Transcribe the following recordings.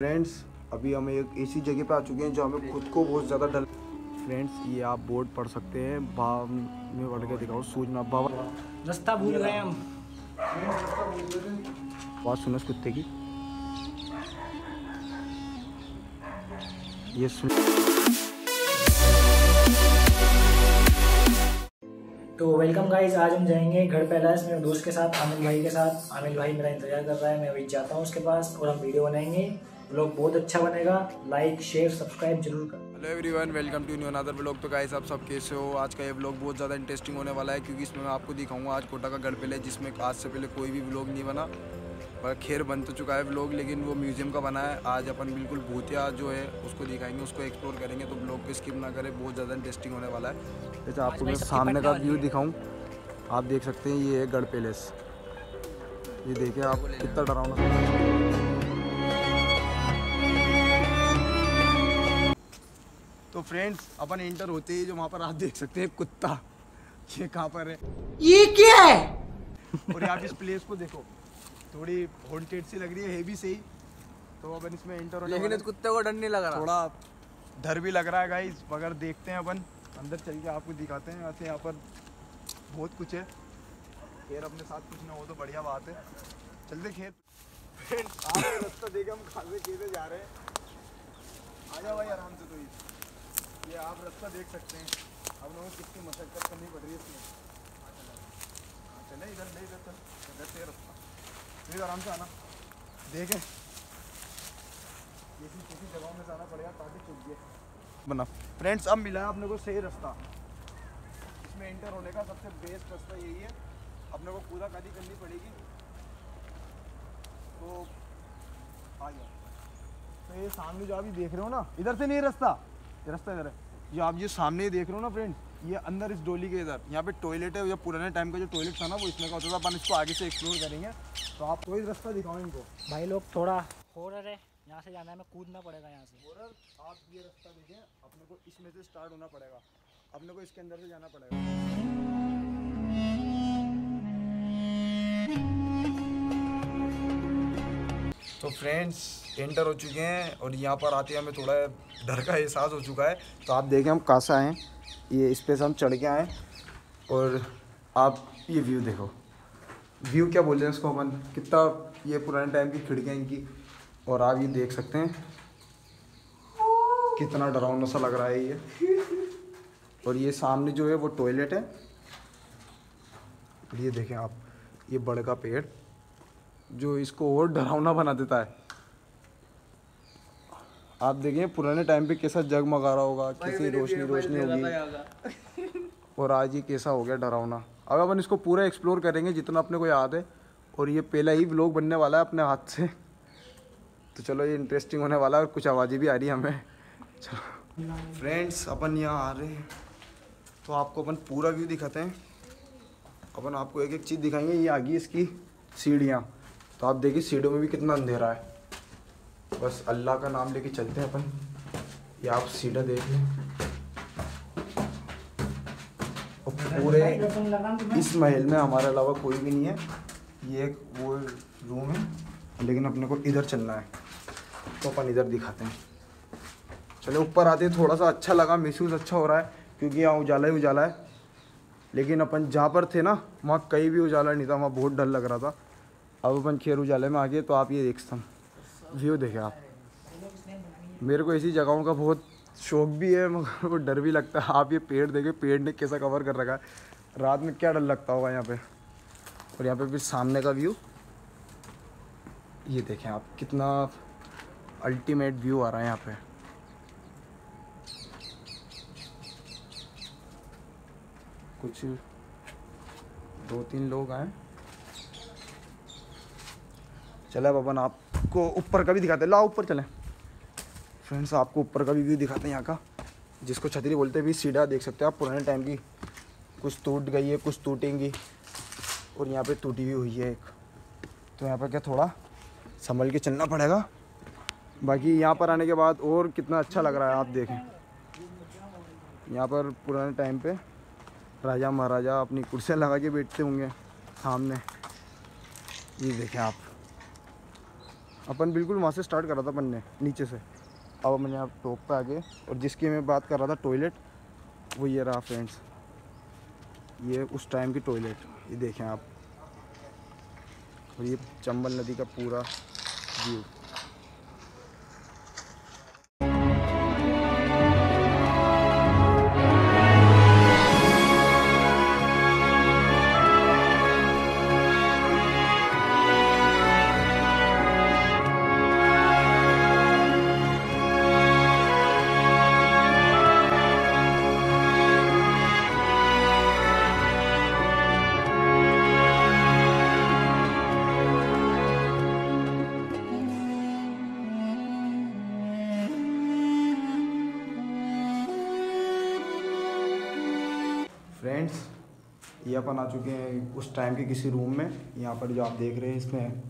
Friends अभी हम एक ऐसी जगह पे आ चुके हैं जहाँ हमें खुद को बहुत ज़्यादा डर फ्रेंड्स ये आप बोर्ड पढ़ सकते हैं। भाव में पढ़ के दिखाओ सूचना बाबा रास्ता भूल गए हम। बात सुनो कुत्ते की। ये सुन तो वेलकम गाइस आज हम जाएँगे घर पैलेस मेरे दोस्त के साथ आमिर भाई के साथ। आमिर भाई मेरा इंतज़ार कर रहा है मैं अभी जाता हूँ उसके पास और हम वीडियो बनाएँगे। ब्लॉग बहुत अच्छा बनेगा। लाइक शेयर सब्सक्राइब ज़रूर कर। Hello everyone welcome to new another blog. तो गाइस आप सब कैसे हो? आज का ये ब्लॉग बहुत ज़्यादा इंटरेस्टिंग होने वाला है क्योंकि इसमें मैं आपको दिखाऊँगा आज कोटा का गढ़ पहले जिसमें आज से पहले कोई भी ब्लॉग नहीं बना। पर खैर बन तो चुका है ब्लॉग लेकिन वो म्यूज़ियम का बना है। आज अपन बिल्कुल भूतिया जो है उसको दिखाएँगे उसको एक्सप्लोर करेंगे। तो ब्लॉग को स्किप ना करें बहुत ज़्यादा इंटरेस्टिंग होने वाला है। जैसे आपको मैं सामने का व्यू दिखाऊँ आप देख सकते हैं ये है गढ़ पैलेस ये देखिए आप कितना डरावना। फ्रेंड्स अपन एंटर होते ही जो वहाँ पर आप देख सकते हैं कुत्ता। ये कहाँ पर है? ये क्या है? और आप इस प्लेस को देखो। थोड़ी हॉन्टेड सी लग रही है हेवी से। ही तो अपन इसमें एंटर होने लेकिन इस कुत्ते को डर नहीं लग रहा। थोड़ा डर भी लग रहा है गाइस मगर देखते हैं अपन। अंदर चल के आपको दिखाते हैं। वैसे यहाँ पर बहुत कुछ है। खैर अपने साथ कुछ ना हो तो बढ़िया बात है। चलते खेत। आप रास्ता देखे हम से कैसे जा रहे हैं। आ जाओ भाई आराम से तो ये आप रास्ता देख सकते हैं। हम लोगों को कितनी मशक्कत करनी पड़ रही है इसमें। हाँ, चले। इधर नहीं इधर इधर से रास्ता। प्लीज़ आराम से आना। देखें। किसी किसी जगहों में जाना पड़ेगा ताकि चुप गए बना फ्रेंड्स अब मिला है अपने को सही रास्ता। इसमें एंटर होने का सबसे बेस्ट रास्ता यही है। अपने को कूदा कादी करनी पड़ेगी। तो आ गया तो ये सामने जो अभी देख रहे हो ना इधर से नहीं रास्ता। रास्ता इधर है। जो आप ये सामने ही देख रहे हो ना फ्रेंड ये अंदर इस डोली के इधर यहाँ पे टॉयलेट है या पुराने टाइम का जो टॉयलेट था ना वो इसमें का होता था अपन इसको आगे से एक्सप्लोर करेंगे। तो आप कोई रास्ता दिखाओ इनको। भाई लोग थोड़ा हॉरर है यहाँ से जाना है मैं कूदना पड़ेगा यहाँ से। और आप ये रास्ता देखें अपने को इसमें से स्टार्ट होना पड़ेगा। अपने को इसके अंदर से जाना पड़ेगा। तो फ्रेंड्स एंटर हो चुके हैं और यहाँ पर आते हमें थोड़ा डर का एहसास हो चुका है। तो आप देखें, हम कहाँ से आए ये इस पर हम चढ़ के आए और आप ये व्यू देखो। व्यू क्या बोल रहे हैं इसको अपन? कितना ये पुराने टाइम की खिड़कियाँ इनकी और आप ये देख सकते हैं। कितना डरावना सा लग रहा है ये। और ये सामने जो है वो टॉयलेट है। ये देखें आप, ये बड़ का पेड़। जो इसको और डरावना बना देता है। आप देखें पुराने टाइम पे कैसा जगमगा रहा होगा कैसी रोशनी रोशनी होगी। और आज ये कैसा हो गया डरावना। अब अपन इसको पूरा एक्सप्लोर करेंगे जितना अपने को याद है। और ये पहला ही व्लॉग बनने वाला है अपने हाथ से। तो चलो ये इंटरेस्टिंग होने वाला है और कुछ आवाज़ें भी आ रही है हमें। चलो। फ्रेंड्स अपन यहाँ आ रहे हैं। तो आपको अपन पूरा व्यू दिखाते हैं। अपन आपको एक एक चीज़ दिखाएँगे ये आ गई इसकी सीढ़ियाँ। तो आप देखिए सीढ़ियों में भी कितना अंधेरा है। बस अल्लाह का नाम लेके चलते हैं अपन। ये आप सीढ़ा देख लें। पूरे इस महल में हमारे अलावा कोई भी नहीं है। ये एक वो रूम है, लेकिन अपने को इधर चलना है। तो अपन इधर दिखाते हैं। चलो, ऊपर आते हैं। थोड़ा सा अच्छा लगा, महसूस अच्छा हो रहा है, क्योंकि यहाँ उजाला ही उजाला है। लेकिन अपन जहाँ पर थे ना, वहाँ कहीं भी उजाला नहीं था, वहाँ बहुत डर लग रहा था। अब अपन खेर उजाले में आ गए तो आप ये देख सकते व्यू देखें आप। मेरे को ऐसी जगहों का बहुत शौक भी है, मगर वो डर भी लगता है। आप ये पेड़ देखें, पेड़ ने कैसा कवर कर रखा है। रात में क्या डर लगता होगा यहाँ पे? और यहाँ पे फिर सामने का व्यू। ये देखें आप, कितना अल्टीमेट व्यू आ रहा है यहाँ पे। कुछ, दो तीन लोग आए। चले अपन आपको ऊपर का भी दिखाते हैं। लाओ ऊपर चलें। फ्रेंड्स आपको ऊपर का भी व्यू दिखाते हैं यहाँ का। जिसको छतरी बोलते भी सीढ़ा देख सकते हैं आप, पुराने टाइम की। कुछ टूट गई है, कुछ टूटेंगी। और यहाँ पे टूटी हुई हुई है एक। तो यहाँ पर क्या थोड़ा संभल के चलना पड़ेगा। बाकी यहाँ पर आने के बाद और कितना अच्छा लग रहा है, आप देखें। यहाँ पर पुराने टाइम पे राजा महाराजा अपनी कुर्सियाँ लगा के बैठते होंगे सामने। ये देखें आप। अपन बिल्कुल वहाँ से स्टार्ट करा था अपन ने, नीचे से। अब मैंने आप टॉप पे आ गए और जिसकी मैं बात कर रहा था टॉयलेट वो ये रहा फ्रेंड्स ये उस टाइम की टॉयलेट ये देखें आप। और ये चंबल नदी का पूरा व्यू ये अपन आ चुके हैं उस टाइम के किसी रूम में। यहाँ पर जो आप देख रहे हैं इसमें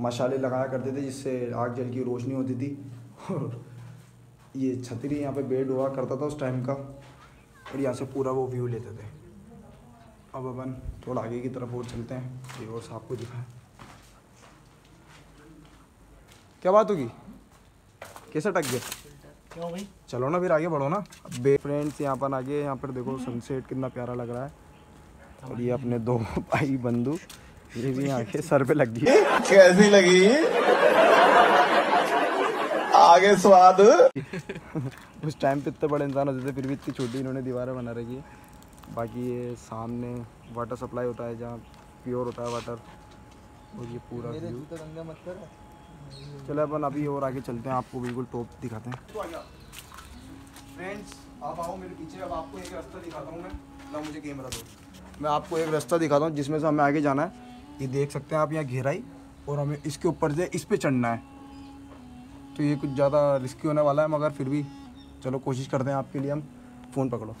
मशाले लगाया करते थे जिससे आग जल की रोशनी होती थी। और ये छतरी यहाँ पे बेड हुआ करता था उस टाइम का। और यहाँ से पूरा वो व्यू लेते थे। अब अपन थोड़ा आगे की तरफ़ और चलते हैं। ये और साहब को दिखाएँ। क्या बात होगी? कैसे टक गया? चलो ना फिर आगे बढ़ो ना। बे फ्रेंड्स यहाँ पर आगे यहाँ पर देखो सनसेट कितना प्यारा लग रहा है। और ये अपने दो भाई बंधु ये भी आगे सर पे लग गई कैसी लगी? आगे स्वाद। उस टाइम पे इतने बड़े इंसान होते थे फिर भी इतनी छोटी इन्होंने दीवारें बना रखी है। बाकी ये सामने वाटर सप्लाई होता है जहाँ प्योर होता है वाटर और ये पूरा व्यू चलो अपन अभी और आगे चलते हैं आपको बिल्कुल टॉप दिखाते हैं। फ्रेंड्स आप आओ मेरे पीछे अब आपको एक रास्ता दिखाता हूँ मैं। ना मुझे कैमरा दो। मैं आपको एक रास्ता दिखाता हूँ, जिसमें से हमें आगे जाना है। ये देख सकते हैं आप, यहाँ घेराई, और हमें इसके ऊपर से इस पर चढ़ना है। तो ये कुछ ज़्यादा रिस्की होने वाला है, मगर फिर भी चलो, कोशिश करते हैं आपके लिए हम फ़ोन पकड़ो।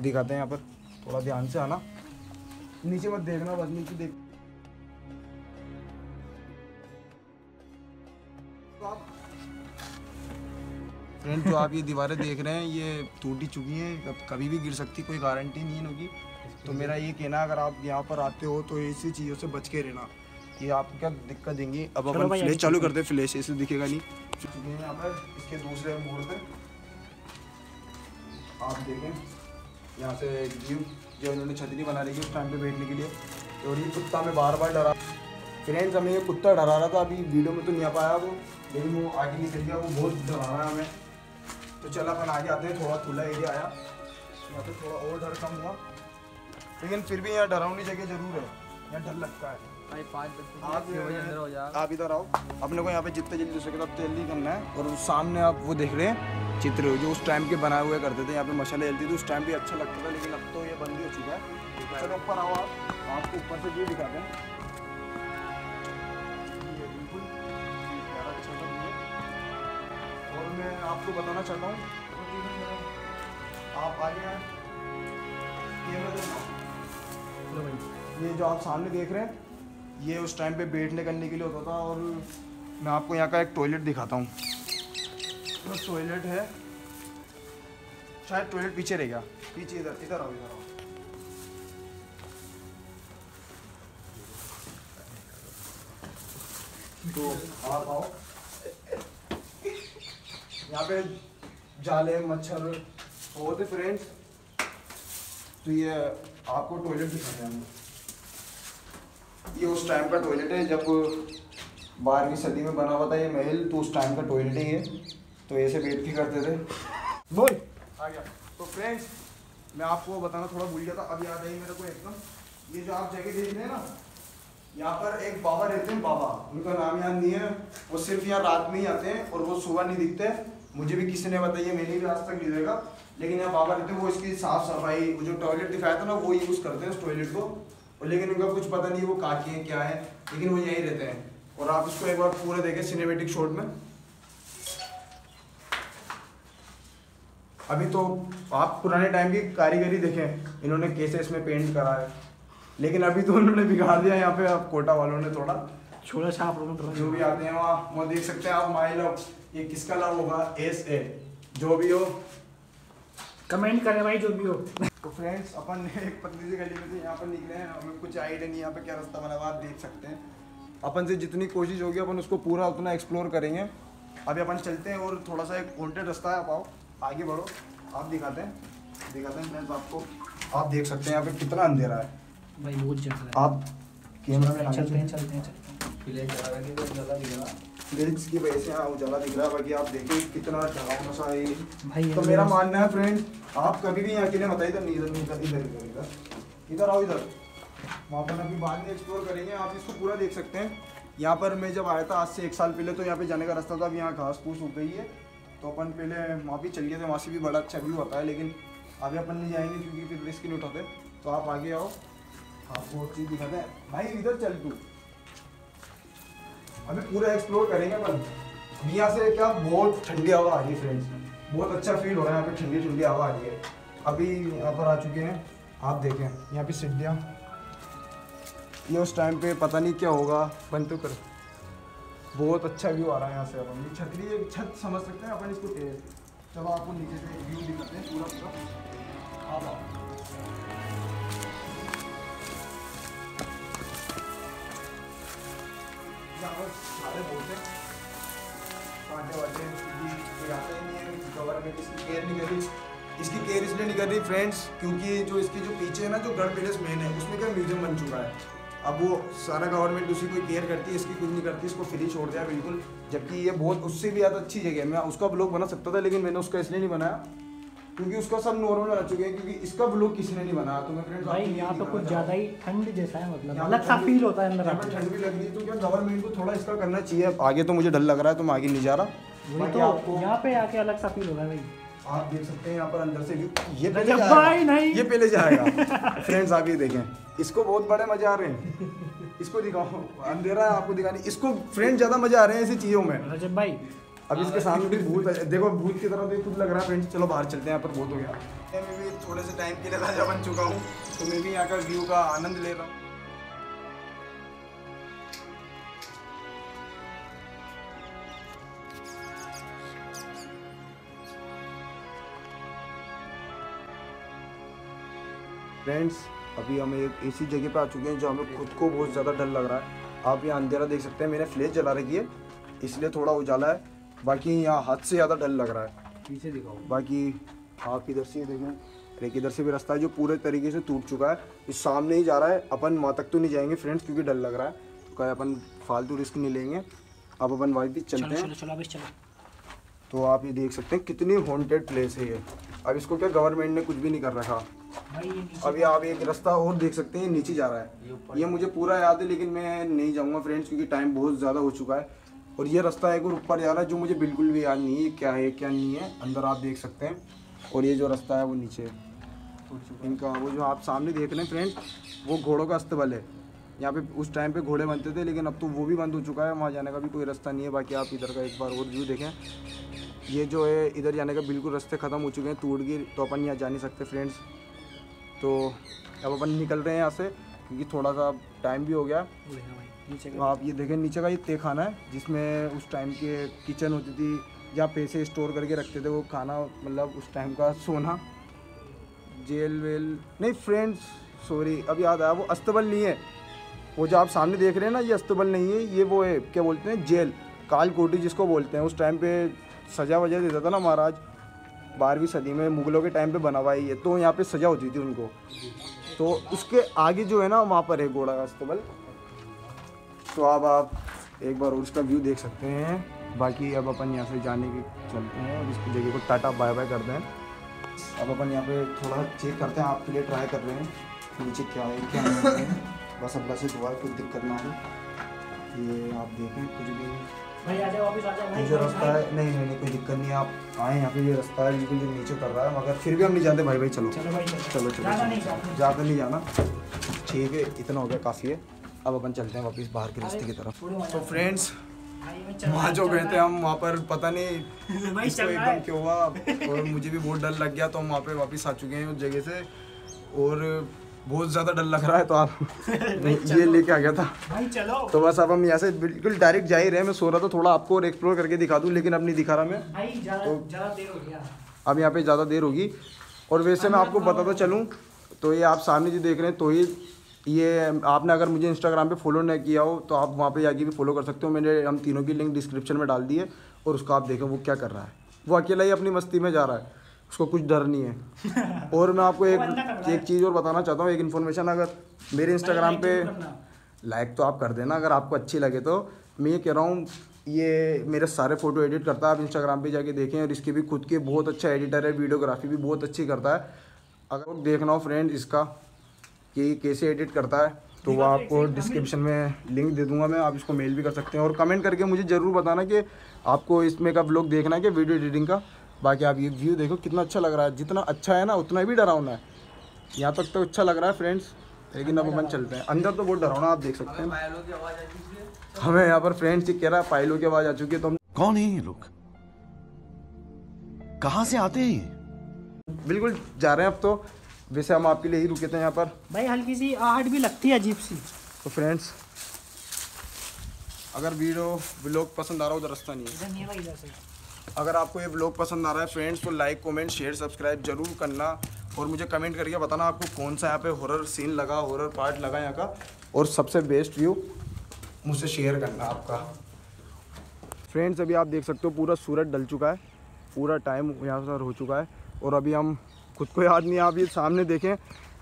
दिखाते हैं यहाँ पर, थोड़ा ध्यान से आना। नीचे मत देखना, बस नीचे देख। फ्रेंड, जो आप ये दीवारें देख रहे हैं, ये टूटी चुकी हैं। कभी भी गिर सकती, कोई गारंटी नहीं है इनकी। तो मेरा ये कहना है अगर आप यहाँ पर आते हो तो इसी चीज़ों से बच के रहना। ये आपको क्या दिक्कत देंगी? अब अपन फ्लैश चालू करते हैं। फ्लैश ऐसे दिखेगा नहीं। यहाँ पर इसके दूसरे मोड़ पे। आप देखें यहाँ से जीव जो इन्होंने छतरी बना रखी है उस टाइम पे बैठने के लिए। और ये कुत्ता में बार बार डरा फ्रेंड्स हमें ये कुत्ता डरा रहा था अभी वीडियो में तो नहीं आ पाया वो। लेकिन वो आगे निकल गया वो बहुत डरा रहा है हमें। तो चल अपन आगे आते हैं थोड़ा खुला एरिया आया। यहाँ पे थोड़ा और डर कम हुआ। लेकिन फिर भी यहाँ डरावनी जगह ज़रूर है। यहाँ डर लगता है। आप आप इधर आओ। अपने को यहाँ पे जितने जल्दी हो सके उतने जल्दी करना है और उस सामने आप वो देख रहे हैं चित्र जो उस टाइम के बनाए हुए करते थे यहाँ पे मसाले जलती थी उस टाइम भी अच्छा लगता था लेकिन अब तो ये बंद ही हो चुका है। चलो ऊपर आओ आप। आपको ऊपर से व्यू दिखाते हैं। ये ये अच्छा। और मैं आपको बताना चाहता हूँ आप आगे कैमरा चलो भाई ये जो आप सामने देख रहे हैं, ये उस टाइम पे बैठने करने के लिए होता था और मैं आपको यहाँ का एक टॉयलेट दिखाता हूँ। तो टॉयलेट है। शायद टॉयलेट पीछे रहेगा पीछे इधर इधर आओ इधर आओ। तो आप आओ। यहाँ पे जाले, मच्छर, बहुत है फ्रेंड्स तो ये आपको टॉयलेट दिखाते हैं ये उस टाइम का टॉयलेट है जब बारहवीं सदी में बना हुआ था ये महल तो उस टाइम का टॉयलेट ही है। तो ऐसे बैठ के करते थे। बोल। आ गया। तो फ्रेंड्स मैं आपको बताना थोड़ा भूल गया था अब याद आई मेरे को एकदम। ये जो आप जगह देख रहे हैं ना यहाँ पर एक बाबा रहते हैं बाबा। उनका नाम याद नहीं है। वो सिर्फ़ यहाँ रात में ही आते हैं और वो सुबह नहीं दिखते मुझे भी किसी ने बताया मैंने भी आज तक नहीं देखा लेकिन यहाँ बाबा रहते हैं वो इसकी साफ़ सफ़ाई वो जो टॉयलेट दिखाया था ना वो यूज़ करते हैं उस टॉयलेट को। और लेकिन उनका कुछ पता नहीं वो काकी हैं क्या है लेकिन वो यहीं रहते हैं। और आप इसको एक बार पूरे देखें सिनेमेटिक शॉट में। अभी तो आप पुराने टाइम की कारीगरी देखें इन्होंने कैसे इसमें पेंट करा है। लेकिन अभी तो उन्होंने बिगाड़ दिया यहाँ पे आप कोटा वालों ने थोड़ा छोटा छाप लो थोड़ा जो भी आते हैं वहाँ वहाँ देख सकते हैं आप माई लव ये किसका लव होगा? एस ए जो भी हो कमेंट करें भाई जो भी हो। तो फ्रेंड्स अपन एक पतली सी गली में से यहाँ पर निकले हैं हमें कुछ आइडिया नहीं यहाँ पे क्या रास्ता बना हुआ आप देख सकते हैं। अपन से जितनी कोशिश होगी अपन उसको पूरा उतना एक्सप्लोर करेंगे। अभी अपन चलते हैं और थोड़ा सा एक कॉन्टेंट रास्ता है आप आओ आगे बढ़ो आप दिखाते हैं। दिखाते हैं फ्रेंड्स आपको आप देख सकते हैं यहाँ पे कितना अंधेरा है। भाई बहुत ज़्यादा आप कैमरा में चलते हैं चलते हैं चलते हैं। लेंस की वजह से हाँ उजाला दिख रहा है बाकी आप देखिए कितना डरावना सा है भाई तो मेरा मानना है फ्रेंड आप कभी भी यहाँ अकेले बताइए इधर नहीं इधर नहीं इधर इधर इधर इधर। आओ इधर। वहाँ पर अभी बाद में एक्सप्लोर करेंगे आप इसको पूरा देख सकते हैं। यहाँ पर मैं जब आया था आज से एक साल पहले तो यहाँ पे जाने का रास्ता था अभी यहाँ घास फूस उग गई है। तो अपन पहले वहाँ भी चल गए थे वहाँ से भी बड़ा अच्छा व्यू आता है लेकिन अभी अपन नहीं जाएँगे क्योंकि फिर रिस्क नहीं उठाते। तो आप आगे आओ आपको चीज़ दिखाते हैं। भाई इधर चल तू। अभी पूरा एक्सप्लोर करेंगे अपन अभी यहाँ से क्या बहुत ठंडी हवा आ रही है फ्रेंड्स बहुत अच्छा फील हो रहा है, यहाँ पे ठंडी ठंडी हवा आ रही है. अभी यहाँ पर आ चुके हैं, आप देखें. यहाँ पे सीढ़ियाँ ये उस टाइम पे पता नहीं क्या होगा बंद तो कर बहुत अच्छा व्यू आ रहा है यहाँ से अपन छतरी है छत समझ सकते हैं, अपन इसको चलो आपको नीचे से व्यू दिखाते हैं पूरा पूरा. आप इसकी केयर इसलिए नहीं कर रही फ्रेंड्स क्योंकि जो इसकी जो पीछे है ना, जो गढ़ पैलेस मेन है, उसमें क्या म्यूज़ियम बन चुका है? अब वो सारा गवर्नमेंट उसी को केयर करती है, इसकी कुछ नहीं करती, इसको फ्री छोड़ दिया, बिल्कुल। जबकि ये बहुत, उससे भी ज़्यादा अच्छी जगह है। मैं उसका ब्लॉग बना सकता था, लेकिन मैंने उसका इसलिए नहीं बनाया। क्योंकि उसका सब नॉर्मल बना चुके हैं क्योंकि इसका ब्लॉग किसी ने नहीं बनाया तो मैं फ्रेंड्स भाई यहाँ पे कुछ ज़्यादा ही ठंड जैसा है मतलब अलग सा फील होता है अंदर ठंड भी लग रही है तो क्या गवर्नमेंट को थोड़ा इसका करना चाहिए? आगे तो मुझे डर लग रहा है तो मैं आगे नहीं जा रहा। वही तो यहाँ पे आके अलग सा फील हो रहा है भाई। आप देख सकते हैं यहाँ पर अंदर से ये पहले जाएगा। भाई, नहीं। ये पहले जाएगा। फ्रेंड्स आप ये देखें। इसको बहुत बड़े मज़े आ रहे हैं। इसको दिखाओ। अंधेरा है आपको दिखाने इसको फ्रेंड ज़्यादा मज़े आ रहे हैं ऐसी चीज़ों में। रजब भाई अब इसके सामने भी भूत है। देखो भूत की तरह तो ये खुद लग रहा है फ्रेंड्स। चलो बाहर चलते हैं यहाँ पर बहुत हो गया। मैं भी थोड़े से टाइम के लिए राजा बन चुका हूँ तो मैं भी यहाँ का व्यू का आनंद ले रहा हूँ। फ्रेंड्स अभी हम एक ऐसी जगह पे आ चुके हैं जो हमें खुद को बहुत ज़्यादा डर लग रहा है। आप यहाँ अंधेरा देख सकते हैं मैंने फ्लैश जला रखी है इसलिए थोड़ा उजाला है। बाकी यहाँ हद से ज़्यादा डर लग रहा है। पीछे दिखाओ। बाकी आप इधर से देखें एक इधर से भी रास्ता है जो पूरे तरीके से टूट चुका है। इस सामने ही जा रहा है अपन वहाँ तक तो नहीं जाएँगे फ्रेंड्स क्योंकि डर लग रहा है। तो कहे अपन फालतू रिस्क नहीं लेंगे। अब अपन वहाँ भी चलते चलो हैं। चलो चलो चलो। तो आप ये देख सकते हैं कितनी हॉन्टेड प्लेस है ये। अब इसको क्या गवर्नमेंट ने कुछ भी नहीं कर रखा। अभी आप एक रास्ता और देख सकते हैं नीचे जा रहा है। ये मुझे पूरा याद है लेकिन मैं नहीं जाऊँगा फ्रेंड्स क्योंकि टाइम बहुत ज़्यादा हो चुका है। और ये रास्ता एक और ऊपर जा रहा है, जो मुझे बिल्कुल भी याद नहीं है क्या है, क्या नहीं है, अंदर आप देख सकते हैं। और ये जो रास्ता है वो नीचे इनका वो जो आप सामने देख रहे हैं फ्रेंड वो घोड़ों का अस्तबल है। यहाँ पे उस टाइम पे घोड़े बनते थे, लेकिन अब तो वो भी बंद हो चुका है, वहाँ जाने का भी कोई रास्ता नहीं है। बाकी आप इधर का एक बार और व्यू देखें। ये जो है, इधर जाने का बिल्कुल रास्ते ख़त्म हो चुके हैं टूट गई तो अपन यहाँ जा नहीं सकते फ्रेंड्स। तो अब अपन निकल रहे हैं यहाँ से, क्योंकि थोड़ा सा टाइम भी हो गया। नीचे तो आप ये देखें, नीचे का ये ते खाना है, जिसमें उस टाइम के किचन होती थी, या पैसे स्टोर करके रखते थे, वो खाना मतलब उस टाइम का सोना, जेल वेल, नहीं फ्रेंड्स सॉरी अब याद आया, वो अस्तबल नहीं है। वो जो आप सामने देख रहे हैं ना, ये अस्तबल नहीं है, ये वो है, क्या बोलते हैं, जेल, काल कोटी जिसको बोलते हैं। उस टाइम पे सजा वजा देता था ना महाराज, बारहवीं सदी में मुगलों के टाइम पे बना हुआ है तो यहाँ पे सजा होती थी उनको। तो उसके आगे जो है ना, वहाँ पर है घोड़ा का अस्तबल। तो अब आप एक बार और उसका व्यू देख सकते हैं। बाकी अब अपन यहाँ से जाने के चलते हैं और इसकी जगह को टाटा बाय बाय करते हैं अब अपन यहाँ पे थोड़ा चेक करते हैं आपके लिए ट्राई कर रहे हैं नीचे क्या है क्या नहीं है। बस अल्लाह से दुआ कोई दिक्कत ना हो। ये आप देखें कुछ भी नहीं। जो रास्ता है नहीं नहीं नहीं कोई दिक्कत नहीं आप आए यहाँ पे ये रास्ता है बिल्कुल जो नीचे कर रहा है मगर फिर भी हम नहीं जाते भाई भाई चलो। चलो चलो। चलो ज़्यादा नहीं जाना। ठीक है इतना हो गया काफ़ी है। अब अपन चलते हैं वापस बाहर के रास्ते की तरफ़। तो फ्रेंड्स वहाँ जो गए थे हम वहाँ पर पता नहीं भाई चल एकदम क्या हुआ और मुझे भी बहुत डर लग गया तो हम वहाँ पे वापस आ चुके हैं उस जगह से और बहुत ज़्यादा डर लग रहा है तो आप ये लेके आ गया था। भाई चलो। तो बस अब हम यहाँ से बिल्कुल डायरेक्ट जा ही रहे हैं। मैं सो रहा था थोड़ा आपको और एक्सप्लोर करके दिखा दूँ लेकिन अब नहीं दिखा रहा मैं। भाई तो- देर हो गया। अब यहाँ पे ज़्यादा देर होगी। और वैसे मैं आपको बताता चलूँ तो ये आप सामने जो देख रहे हैं तो ये ये आपने अगर मुझे इंस्टाग्राम पे फॉलो नहीं किया हो तो आप वहाँ पे जाके भी फॉलो कर सकते हो। मैंने हम तीनों की लिंक डिस्क्रिप्शन में डाल दी है और उसको आप देखें वो क्या कर रहा है। वो अकेला ही अपनी मस्ती में जा रहा है। उसको कुछ डर नहीं है। और मैं आपको एक एक चीज़ और बताना चाहता हूँ एक इन्फॉर्मेशन अगर मेरे इंस्टाग्राम पे लाइक तो आप कर देना अगर आपको अच्छी लगे तो। मैं ये कह रहा हूँ ये मेरे सारे फ़ोटो एडिट करता है आप इंस्टाग्राम पे जाके देखें और इसकी भी खुद के बहुत अच्छा एडिटर है वीडियोग्राफी भी बहुत अच्छी करता है। अगर देखना हो फ्रेंड इसका कि कैसे एडिट करता है तो वो आपको डिस्क्रिप्शन में लिंक दे दूँगा मैं आप इसको मेल भी कर सकते हैं। और कमेंट करके मुझे ज़रूर बताना कि आपको इसमें का ब्लॉग देखना है कि वीडियो एडिटिंग का। बाकी आप ये व्यू देखो कितना अच्छा लग रहा है। जितना अच्छा है ना उतना भी डरावना है। यहाँ तक तो अच्छा लग रहा है फ्रेंड्स लेकिन अब अपन चलते हैं। अंदर तो बहुत डरावना आप देख सकते हैं। हमें यहाँ पर फ्रेंड्स कह रहा है पायलों की आवाज़ आ चुकी है तो हम कौन है ये लोग? कहाँ से आते हैं बिल्कुल जा रहे हैं अब तो। वैसे हम आपके लिए ही रुके थे यहाँ पर। भाई हल्की सी आहट भी लगती है अजीब सी। तो फ्रेंड्स अगर वीडियो ब्लॉग पसंद आ रहा हो तो रास्ता नहीं है। अगर आपको ये ब्लॉग पसंद आ रहा है फ्रेंड्स तो लाइक कमेंट शेयर सब्सक्राइब ज़रूर करना और मुझे कमेंट करके बताना आपको कौन सा यहाँ पे हॉरर सीन लगा हॉरर पार्ट लगा यहाँ का। और सबसे बेस्ट व्यू मुझसे शेयर करना आपका। फ्रेंड्स अभी आप देख सकते हो पूरा सूरज डल चुका है पूरा टाइम यहाँ पर हो चुका है और अभी हम खुद को याद नहीं आप ये सामने देखें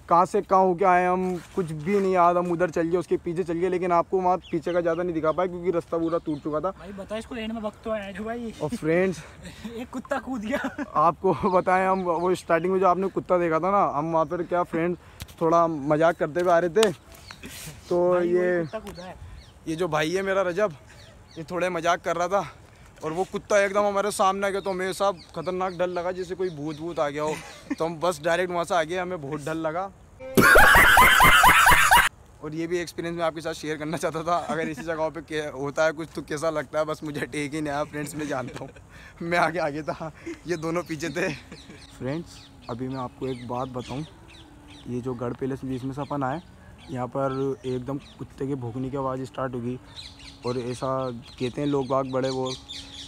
कहाँ से कहाँ हो के आए हम कुछ भी नहीं याद। हम उधर चल गए उसके पीछे चल गए लेकिन आपको वहाँ पीछे का ज़्यादा नहीं दिखा पाया क्योंकि रास्ता पूरा टूट चुका था। भाई बता इसको एंड में वक्त तो आया जो भाई। और फ्रेंड्स एक कुत्ता कूद गया। आपको बताएँ हम वो स्टार्टिंग में जो आपने कुत्ता देखा था ना हम वहाँ पर क्या फ्रेंड्स थोड़ा मज़ाक करते हुए आ रहे थे। तो ये ये जो भाई है मेरा रजब ये थोड़े मज़ाक कर रहा था। और वो कुत्ता एकदम हमारे सामने आ गया तो हमें सब खतरनाक डर लगा, जैसे कोई भूत भूत आ गया हो। तो हम बस डायरेक्ट वहाँ से आ गए हमें बहुत डर लगा। और ये भी एक्सपीरियंस मैं आपके साथ शेयर करना चाहता था। अगर इसी जगह पे होता है कुछ तो कैसा लगता है? बस मुझे टेक ही नहीं आया फ्रेंड्स मैं जानता हूँ। मैं आगे आगे था। ये दोनों पीछे थे। फ्रेंड्स अभी मैं आपको एक बात बताऊँ। ये जो गढ़ पैलेस जिसमें से अपन आए, यहाँ पर एकदम कुत्ते के भौंकने की आवाज़ स्टार्ट होगी। और ऐसा कहते हैं, लोग बाग बड़े वो।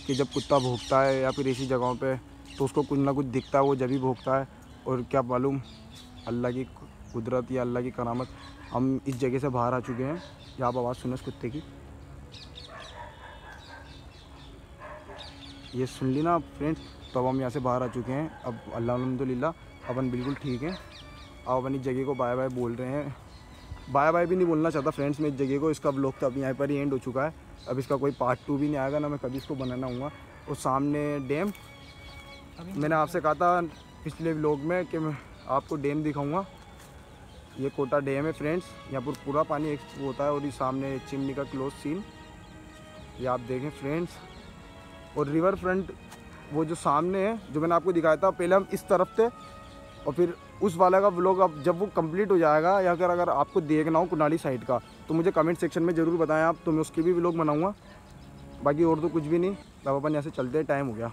कि जब कुत्ता भोंकता है या फिर ऐसी जगहों पे तो उसको कुछ ना कुछ दिखता है, वो जब भी भोंकता है। और क्या मालूम, अल्लाह की कुदरत या अल्लाह की करामत, हम इस जगह से बाहर आ चुके हैं। यहाँ आप आवाज़ सुनो इस कुत्ते की। ये सुन ली ना फ्रेंड्स तो अब हम यहाँ से बाहर आ चुके हैं। अब अल्लाह अलहमदिल्ला अपन बिल्कुल ठीक हैं। अब अपन इस जगह को बाय बाय बोल रहे हैं। बाय बाय भी नहीं बोलना चाहता फ्रेंड्स, मैं इस जगह को, इसका ब्लॉग तो अब यहाँ पर ही एंड हो चुका है। अब इसका कोई पार्ट टू भी नहीं आएगा, ना मैं कभी इसको बनाना हूँ और सामने डैम मैंने आपसे कहा था पिछले ब्लॉग में कि मैं आपको डैम दिखाऊँगा। ये कोटा डैम है फ्रेंड्स यहाँ पर पूरा पानी एक होता है और ये सामने चिमनी का क्लोज सीन ये आप देखें फ्रेंड्स और रिवर फ्रंट वो जो सामने है, जो मैंने आपको दिखाया था, पहले हम इस तरफ़ थे और फिर उस वाला का ब्लॉग अब जब वो कंप्लीट हो जाएगा या अगर अगर आपको देखना हो कुनाली साइड का तो मुझे कमेंट सेक्शन में ज़रूर बताएँ आप तो मैं उसकी भी ब्लॉग बनाऊँगा। बाकी और तो कुछ भी नहीं। तब अपन यहाँ से चलते हैं टाइम हो गया।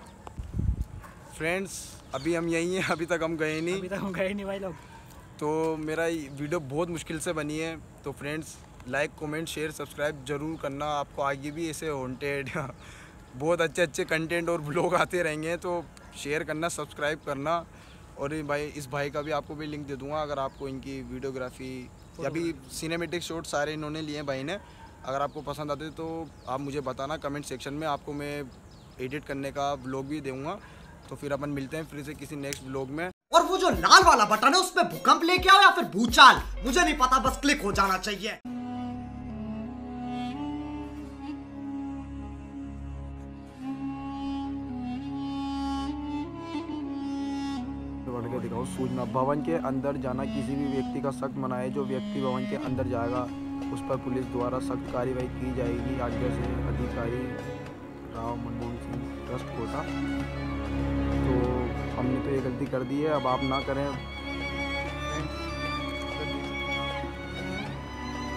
फ्रेंड्स अभी हम यहीं हैं अभी तक हम गए नहीं। अभी तक हम गए नहीं भाई लोग। तो मेरा वीडियो बहुत मुश्किल से बनी है। तो friends like comment share subscribe ज़रूर करना। आपको आगे भी ऐसे हॉन्टेड बहुत अच्छे अच्छे कंटेंट और ब्लॉग आते रहेंगे। तो शेयर करना सब्सक्राइब करना। और भाई इस भाई का भी आपको भी लिंक दे दूँगा अगर आपको इनकी वीडियोग्राफी या भी सिनेमेटिक शॉट सारे इन्होंने लिए हैं भाई ने अगर आपको पसंद आते तो आप मुझे बताना कमेंट सेक्शन में आपको मैं एडिट करने का ब्लॉग भी दूँगा। तो फिर अपन मिलते हैं फिर से किसी नेक्स्ट ब्लॉग में। और वो जो लाल वाला बटन है उस पे भूकंप लेके आओ या फिर भूचाल? मुझे नहीं पता बस क्लिक हो जाना चाहिए। सूचना भवन के अंदर जाना किसी भी व्यक्ति का सख्त मना है जो व्यक्ति भवन के अंदर जाएगा, उस पर पुलिस द्वारा सख्त कार्रवाई की जाएगी, आज्ञा से अधिकारी राव मनमोहन सिंह, ट्रस्ट कोटा। तो हमने तो ये गलती कर दी है, अब आप ना करें।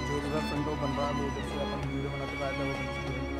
जो बन रहा है वो उधर से अपन वीडियो बनाते वो